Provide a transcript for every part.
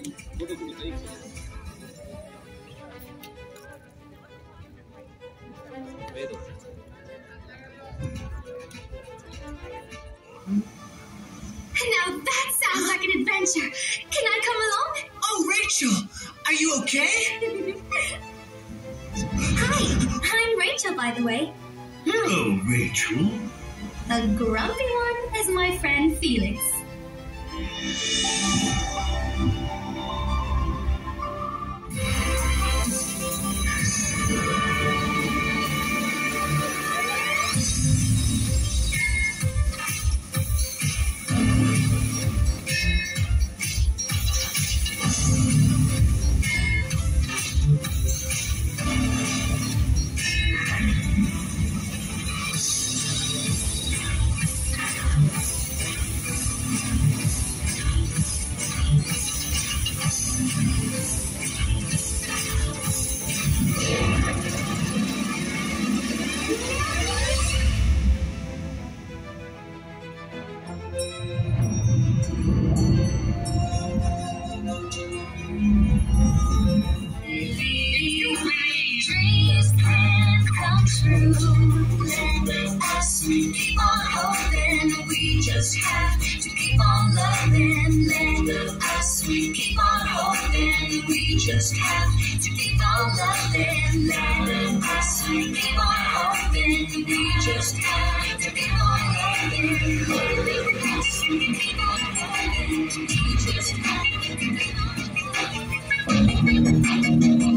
Now that sounds like an adventure. Can I come along? Oh, Rachel, are you okay? Hi, I'm Rachel, by the way. Hello, Rachel. The grumpy one is my friend Felix. Us keep on hoping. We just have to keep on loving. Let us keep on hoping. We just have to keep on loving. Let us keep on hoping. We just have to keep on loving. Let us keep on hoping. We just have to keep on loving.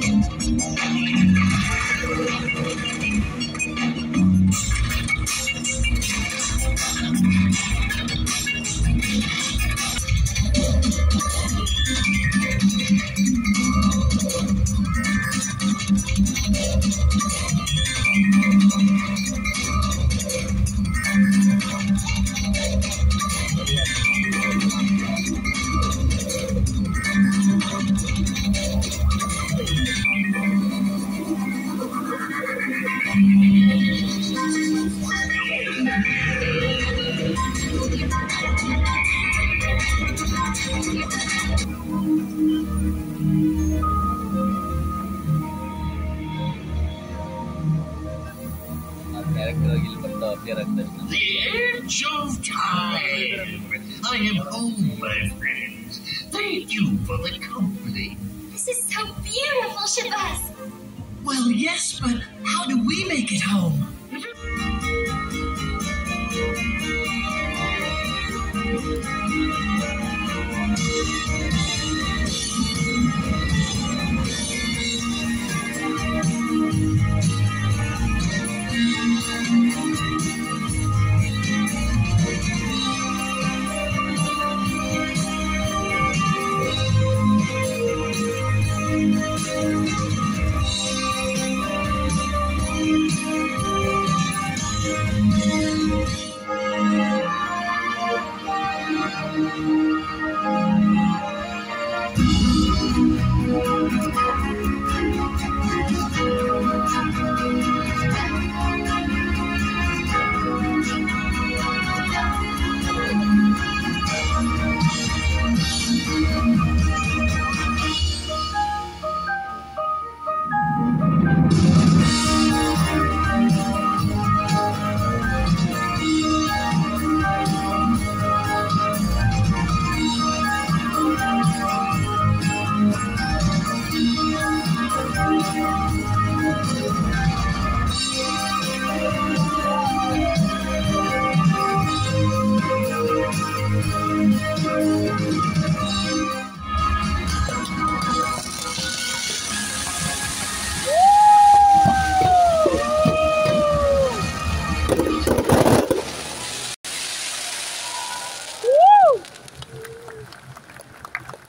The edge of time. I am home, my friends. Thank you for the company. This is so beautiful, Shahbaz. Well, yes, but how do we make it home? 「あっ!」